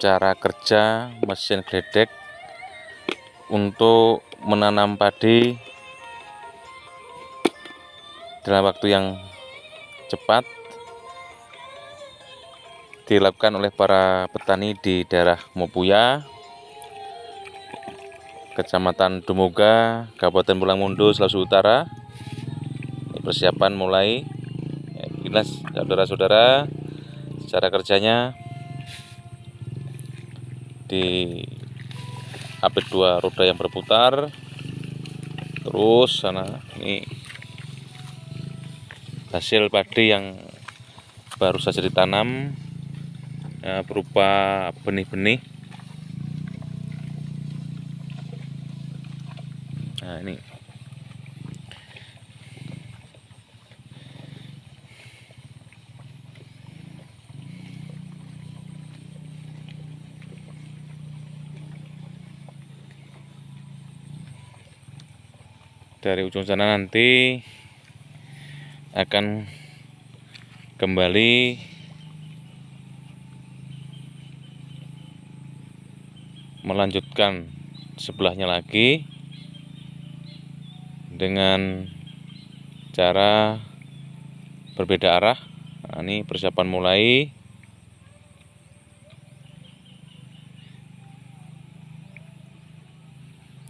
cara kerja mesin gledek untuk menanam padi dalam waktu yang cepat dilakukan oleh para petani di daerah Mopuya, Kecamatan Dumoga, Kabupaten Pulang Mundo, Sulawesi Utara. Persiapan mulai. Ya, saudara-saudara cara kerjanya di apit dua roda yang berputar. Terus sana ini hasil padi yang baru saja ditanam ya, berupa benih-benih. Nah ini dari ujung sana nanti akan kembali melanjutkan sebelahnya lagi dengan cara berbeda arah. Nah, ini persiapan mulai.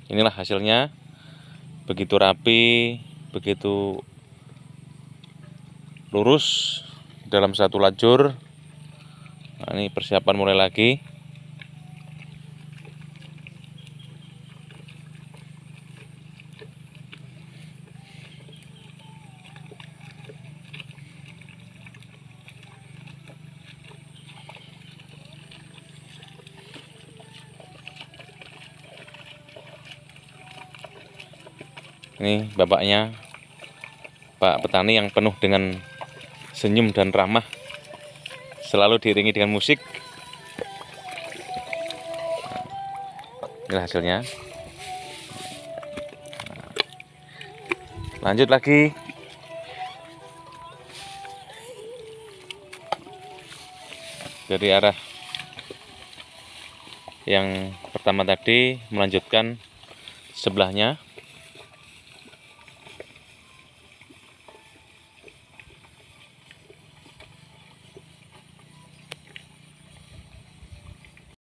Inilah hasilnya begitu rapi, begitu lurus dalam satu lajur. Nah, ini persiapan mulai lagi. Ini bapaknya Pak petani yang penuh dengan senyum dan ramah. Selalu diiringi dengan musik. Inilah hasilnya. Lanjut lagi. Dari arah yang pertama tadi melanjutkan sebelahnya